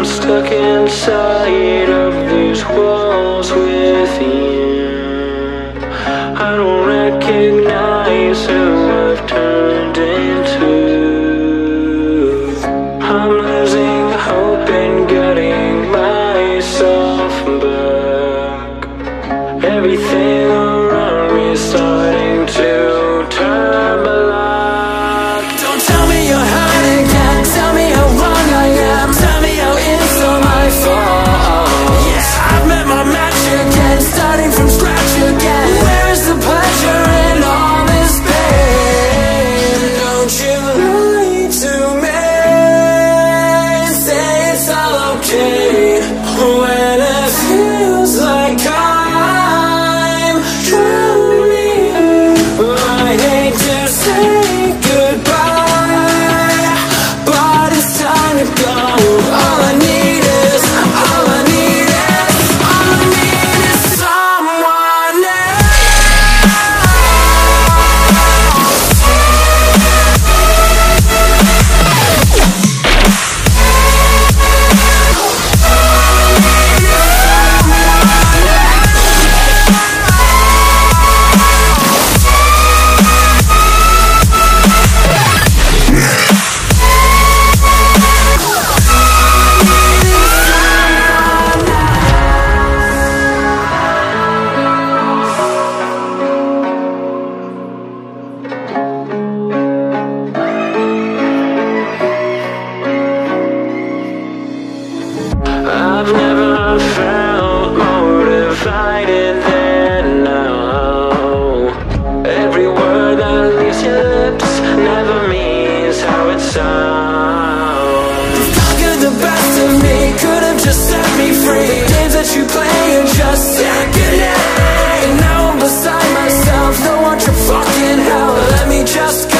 I'm stuck inside of these walls within. you I don't recognize who I've turned into I'm losing hope in like I just go.